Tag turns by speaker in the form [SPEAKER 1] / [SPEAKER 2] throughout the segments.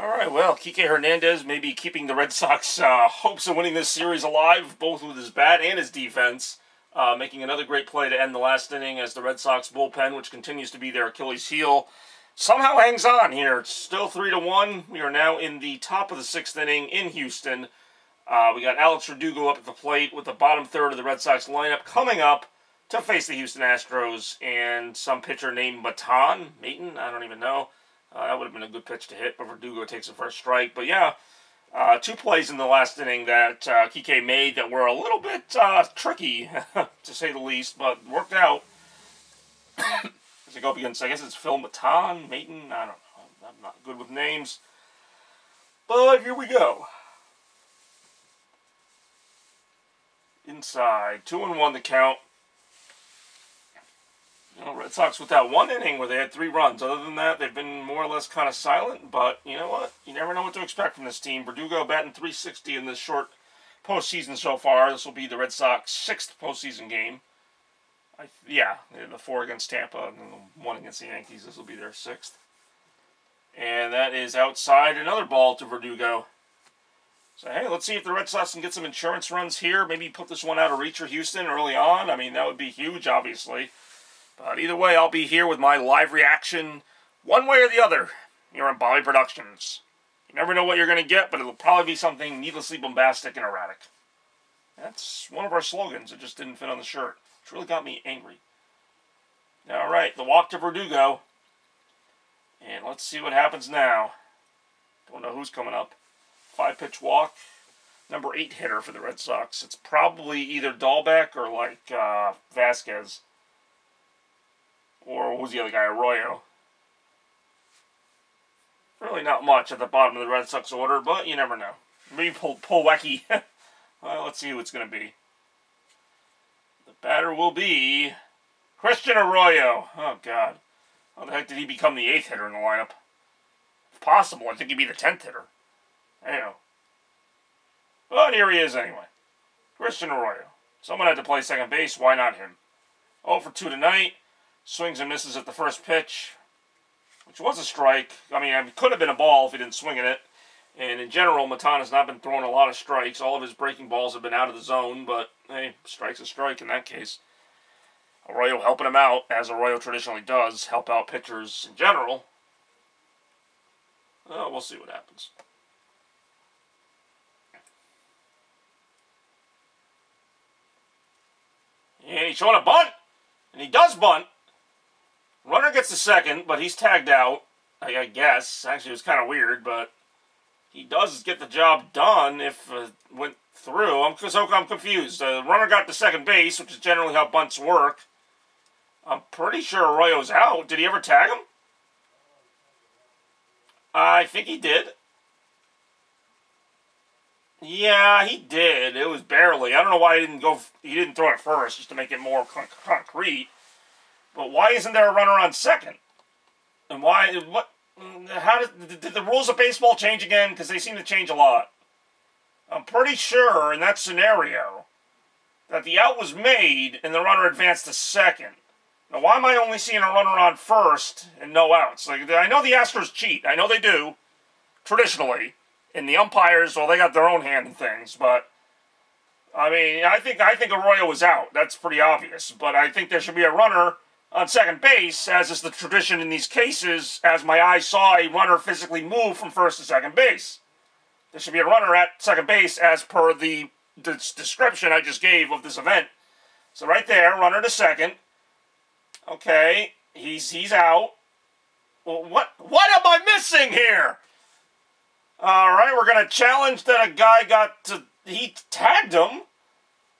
[SPEAKER 1] All right, well, Kike Hernandez may be keeping the Red Sox uh, hopes of winning this series alive, both with his bat and his defense, uh, making another great play to end the last inning as the Red Sox bullpen, which continues to be their Achilles heel, somehow hangs on here. It's still 3 to 1. We are now in the top of the sixth inning in Houston. Uh, we got Alex Verdugo up at the plate with the bottom third of the Red Sox lineup coming up to face the Houston Astros and some pitcher named Matan, Maton, I don't even know. Uh, that would have been a good pitch to hit, but Verdugo takes the first strike. But yeah, uh, two plays in the last inning that uh, Kike made that were a little bit uh, tricky, to say the least, but worked out. As I go up against, I guess it's Phil Matan, Maton, I don't know. I'm not good with names. But here we go. Inside, two and one to count. Red Sox with that one inning where they had three runs. Other than that, they've been more or less kind of silent. But you know what? You never know what to expect from this team. Verdugo batting 360 in this short postseason so far. This will be the Red Sox sixth postseason game. I, yeah, the four against Tampa and the one against the Yankees. This will be their sixth. And that is outside another ball to Verdugo. So, hey, let's see if the Red Sox can get some insurance runs here. Maybe put this one out of reach for Houston early on. I mean, that would be huge, obviously. But either way, I'll be here with my live reaction, one way or the other, here on Bobby Productions. You never know what you're going to get, but it'll probably be something needlessly bombastic and erratic. That's one of our slogans. It just didn't fit on the shirt. It really got me angry. All right, the walk to Verdugo. And let's see what happens now. Don't know who's coming up. Five pitch walk. Number eight hitter for the Red Sox. It's probably either Dalbec or like uh, Vázquez. Or who's the other guy? Arroyo. Really not much at the bottom of the Red Sox order, but you never know. Maybe pull, pull wacky. well, let's see who it's going to be. The batter will be Christian Arroyo. Oh, God. How the heck did he become the eighth hitter in the lineup? If possible, I think he'd be the tenth hitter. Anyhow. But here he is anyway. Christian Arroyo. Someone had to play second base. Why not him? 0 for 2 tonight. Swings and misses at the first pitch, which was a strike. I mean, it could have been a ball if he didn't swing at it. And in general, Matan has not been throwing a lot of strikes. All of his breaking balls have been out of the zone, but hey, strike's a strike in that case. Arroyo helping him out, as Arroyo traditionally does, help out pitchers in general. Uh, we'll see what happens. Yeah, he's showing a bunt, and he does bunt. Runner gets the second, but he's tagged out. I, guess. Actually, it was kind of weird, but he does get the job done if uh, went through. I'm so I'm confused. The uh, runner got the second base, which is generally how bunts work. I'm pretty sure Arroyo's out. Did he ever tag him? I think he did. Yeah, he did. It was barely. I don't know why he didn't go. He didn't throw it first, just to make it more concrete. But why isn't there a runner on second? And why? What? How did, did the rules of baseball change again? Because they seem to change a lot. I'm pretty sure in that scenario that the out was made and the runner advanced to second. Now, why am I only seeing a runner on first and no outs? Like I know the Astros cheat. I know they do, traditionally. And the umpires, well, they got their own hand in things. But I mean, I think I think Arroyo was out. That's pretty obvious. But I think there should be a runner on second base, as is the tradition in these cases, as my eye saw a runner physically move from first to second base. There should be a runner at second base as per the, description I just gave of this event. So right there, runner to second. Okay, he's he's out. Well, what what am I missing here? All right, we're gonna challenge that a guy got to he tagged him.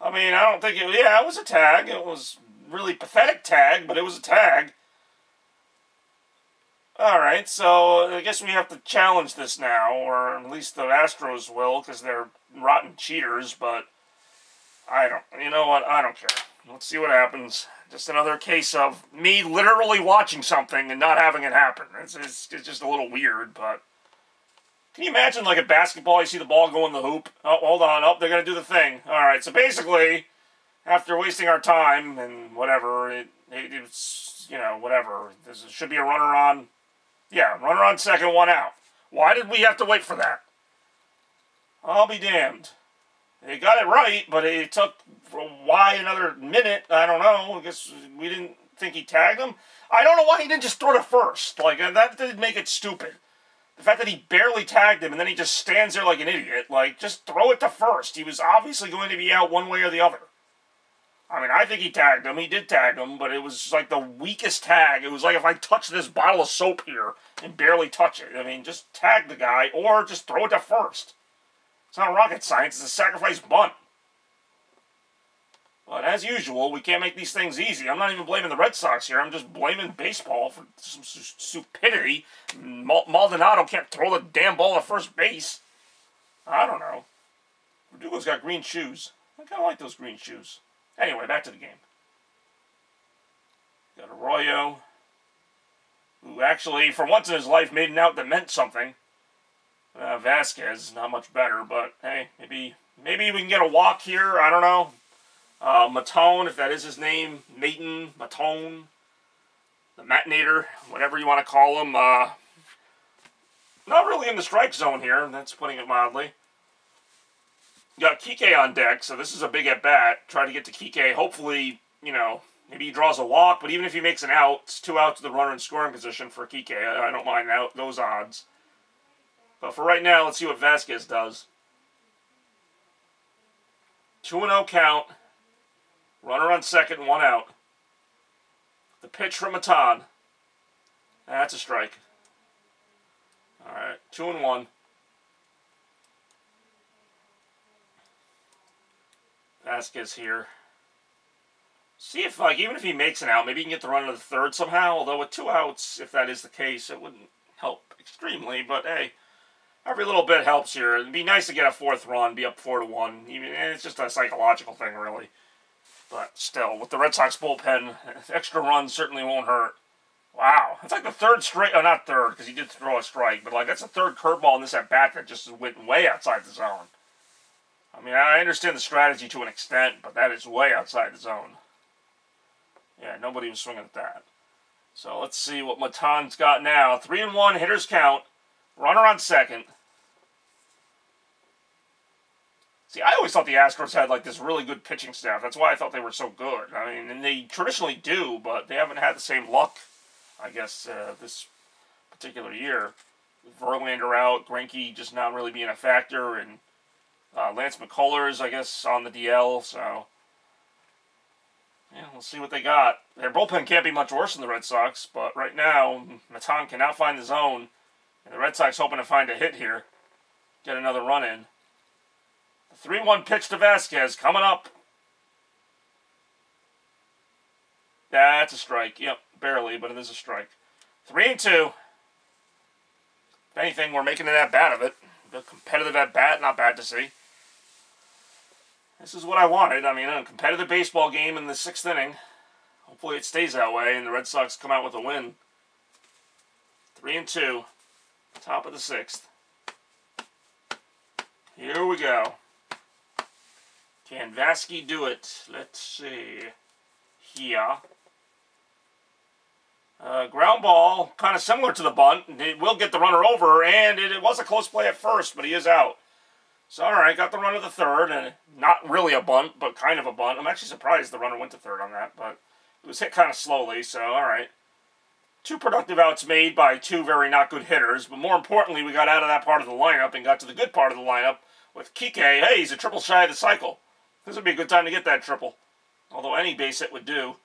[SPEAKER 1] I mean, I don't think it. Yeah, it was a tag. It was really pathetic tag, but it was a tag. Alright, so I guess we have to challenge this now, or at least the Astros will, because they're rotten cheaters, but I don't, you know what, I don't care. Let's see what happens. Just another case of me literally watching something and not having it happen. It's, it's, it's just a little weird, but... Can you imagine, like, a basketball, you see the ball go in the hoop? Oh, hold on. Oh, they're going to do the thing. All right, so basically, after wasting our time and whatever, it, it, it's, you know, whatever. There should be a runner on, yeah, runner on second, one out. Why did we have to wait for that? I'll be damned. They got it right, but it took why another minute? I don't know. I guess we didn't think he tagged him. I don't know why he didn't just throw it first. Like uh, that did make it stupid. The fact that he barely tagged him and then he just stands there like an idiot. Like just throw it to first. He was obviously going to be out one way or the other. I mean, I think he tagged him. He did tag him, but it was like the weakest tag. It was like if I touch this bottle of soap here and barely touch it. I mean, just tag the guy or just throw it to first. It's not rocket science. It's a sacrifice bunt. But as usual, we can't make these things easy. I'm not even blaming the Red Sox here. I'm just blaming baseball for some stupidity. Maldonado can't throw the damn ball at first base. I don't know. Verdugo's got green shoes. I kind of like those green shoes. Anyway, back to the game. Got Arroyo, who actually, for once in his life, made an out that meant something. Uh, Vázquez, not much better, but hey, maybe maybe we can get a walk here. I don't know. Uh, Matone, if that is his name, Maton, Matone, the Matinator, whatever you want to call him. Uh, not really in the strike zone here. That's putting it mildly. Got Kike on deck, so this is a big at bat. Try to get to Kike. Hopefully, you know, maybe he draws a walk, but even if he makes an out, it's two outs to the runner in scoring position for Kike. I don't mind that, those odds. But for right now, let's see what Vázquez does. 2 0 count. Runner on second, one out. The pitch from Maton. That's a strike. All right, 2 and 1. Vázquez here. See if, like, even if he makes an out, maybe he can get the run to the third somehow. Although with two outs, if that is the case, it wouldn't help extremely. But hey, every little bit helps here. It'd be nice to get a fourth run, be up four to one. Even it's just a psychological thing, really. But still, with the Red Sox bullpen, extra runs certainly won't hurt. Wow, it's like the third straight. Oh, not third because he did throw a strike, but like that's the third curveball in this at bat that just went way outside the zone. I mean, I understand the strategy to an extent, but that is way outside the zone. Yeah, nobody was swinging at that. So let's see what Maton's got now. Three and one, hitters count. Runner on second. See, I always thought the Astros had like this really good pitching staff. That's why I thought they were so good. I mean, and they traditionally do, but they haven't had the same luck, I guess, uh, this particular year. Verlander out, Greinke just not really being a factor, and uh, Lance McCullers, I guess, on the DL. So, yeah, we'll see what they got. Their bullpen can't be much worse than the Red Sox, but right now, Maton cannot find the zone, and the Red Sox hoping to find a hit here, get another run in. The 3 1 pitch to Vázquez coming up. That's a strike. Yep, barely, but it is a strike. 3 and 2. If anything, we're making an at bat of it. The competitive at bat, not bad to see. This is what I wanted. I mean, a competitive baseball game in the sixth inning. Hopefully it stays that way and the Red Sox come out with a win. Three and two. Top of the sixth. Here we go. Can Vasky do it? Let's see. Here. Uh, ground ball, kind of similar to the bunt. It will get the runner over, and it, it was a close play at first, but he is out. So, all right, got the run of the third, and not really a bunt, but kind of a bunt. I'm actually surprised the runner went to third on that, but it was hit kind of slowly, so all right. Two productive outs made by two very not good hitters, but more importantly, we got out of that part of the lineup and got to the good part of the lineup with Kike. Hey, he's a triple shy of the cycle. This would be a good time to get that triple, although any base hit would do.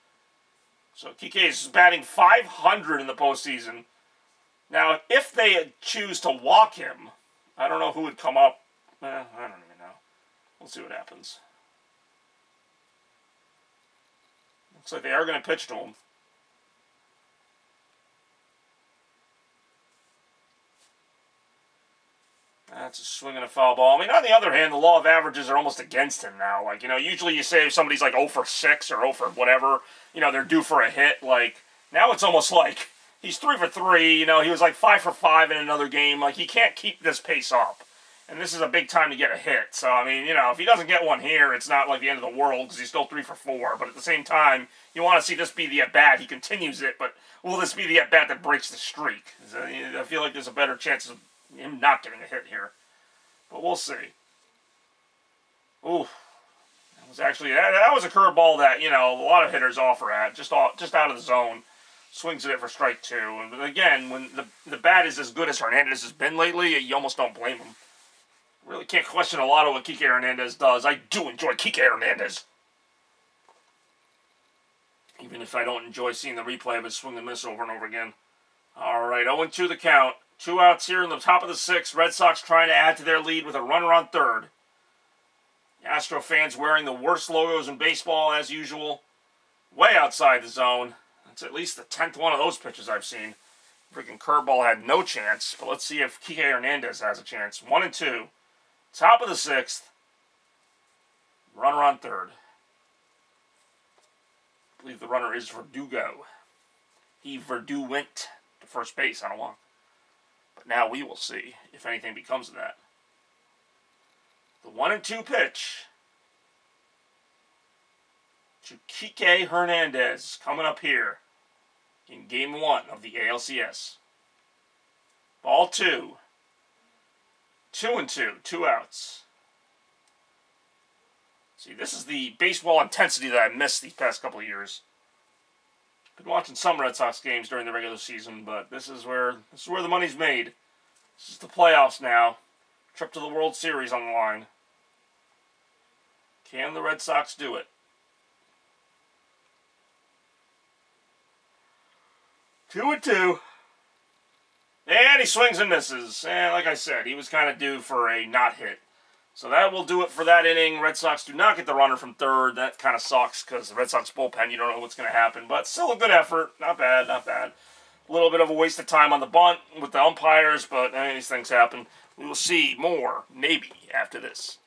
[SPEAKER 1] So Kike is batting 500 in the postseason. Now, if they choose to walk him, I don't know who would come up Eh, I don't even know. We'll see what happens. Looks like they are going to pitch to him. That's a swing and a foul ball. I mean, on the other hand, the law of averages are almost against him now. Like, you know, usually you say if somebody's like 0 for 6 or 0 for whatever, you know, they're due for a hit. Like, now it's almost like he's 3 for 3. You know, he was like 5 for 5 in another game. Like, he can't keep this pace up and this is a big time to get a hit. So I mean, you know, if he doesn't get one here, it's not like the end of the world because he's still three for four. But at the same time, you want to see this be the at bat. He continues it, but will this be the at bat that breaks the streak? I feel like there's a better chance of him not getting a hit here. But we'll see. Ooh, that was actually that, that was a curveball that you know a lot of hitters offer at just off, just out of the zone. Swings at it for strike two. And again, when the the bat is as good as Hernandez has been lately, you almost don't blame him. Really can't question a lot of what Kike Hernandez does. I do enjoy Kike Hernandez. Even if I don't enjoy seeing the replay of his swing and miss over and over again. All right, 0-2 the count. Two outs here in the top of the sixth. Red Sox trying to add to their lead with a runner on third. Astro fans wearing the worst logos in baseball as usual. Way outside the zone. That's at least the 10th one of those pitches I've seen. Freaking curveball had no chance, but let's see if Kike Hernandez has a chance. One and two. Top of the sixth. Runner on third. I believe the runner is Verdugo. He Verdu went to first base on a walk. But now we will see if anything becomes of that. The one and two pitch to Kike Hernandez coming up here in game one of the ALCS. Ball two. Two and two, two outs. See, this is the baseball intensity that I missed these past couple of years. Been watching some Red Sox games during the regular season, but this is where this is where the money's made. This is the playoffs now. Trip to the World Series on the line. Can the Red Sox do it? Two and two. He swings and misses. And like I said, he was kind of due for a not hit. So that will do it for that inning. Red Sox do not get the runner from third. That kind of sucks because the Red Sox bullpen, you don't know what's going to happen. But still a good effort. Not bad, not bad. A little bit of a waste of time on the bunt with the umpires, but eh, these things happen. We will see more, maybe, after this.